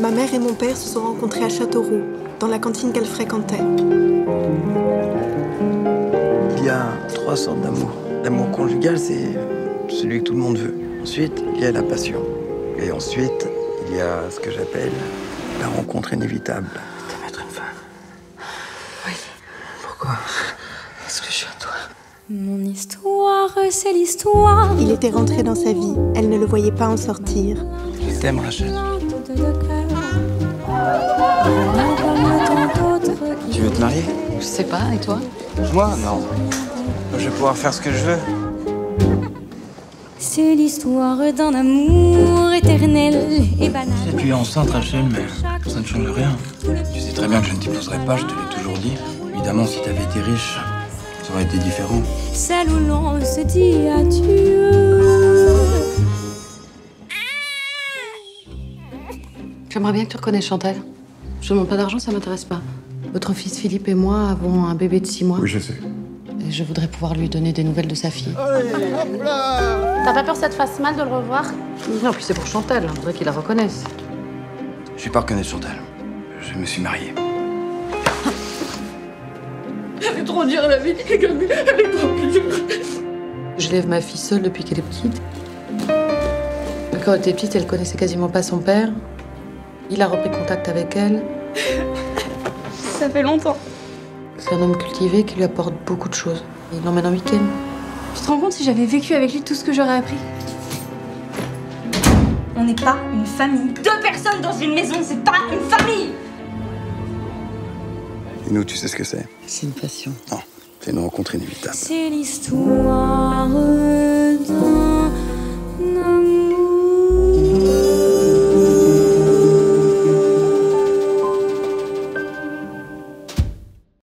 Ma mère et mon père se sont rencontrés à Châteauroux, dans la cantine qu'elle fréquentait. Il y a trois sortes d'amour. L'amour conjugal, c'est celui que tout le monde veut. Ensuite, il y a la passion. Et ensuite, il y a ce que j'appelle la rencontre inévitable. T'aimes être une femme Oui. Pourquoi? Parce que je suis à toi. Mon histoire, c'est l'histoire. Il était rentré dans sa vie. Elle ne le voyait pas en sortir. Je t'aime, Rachel. Tu veux te marier Je sais pas, et toi Moi, non. Je vais pouvoir faire ce que je veux. C'est l'histoire d'un amour éternel et banal. Tu sais, tu es enceinte, Rachel, mais ça ne change rien. Tu sais très bien que je ne t'épouserai pas, je te l'ai toujours dit. Évidemment, si t'avais été riche, ça aurait été différent. Celle où l'on se dit adieu. J'aimerais bien que tu reconnaisses Chantal? Je demande pas d'argent, ça m'intéresse pas. Votre fils Philippe et moi avons un bébé de 6 mois. Oui, je sais. Et je voudrais pouvoir lui donner des nouvelles de sa fille. T'as pas peur que ça te fasse mal de le revoir? Non, puis c'est pour Chantal, on voudrait qu'il la reconnaisse. Je suis pas reconnaître Chantal. Je me suis marié. Elle est trop dure la vie, elle est trop dure. Je lève ma fille seule depuis qu'elle est petite. Quand elle était petite, elle connaissait quasiment pas son père. Il a repris contact avec elle. Ça fait longtemps. C'est un homme cultivé qui lui apporte beaucoup de choses. Il l'emmène en week-end. Tu te rends compte si j'avais vécu avec lui tout ce que j'aurais appris? On n'est pas une famille. Deux personnes dans une maison, c'est pas une famille Et nous, tu sais ce que c'est? C'est une passion. Non, c'est une rencontre inévitable. C'est l'histoire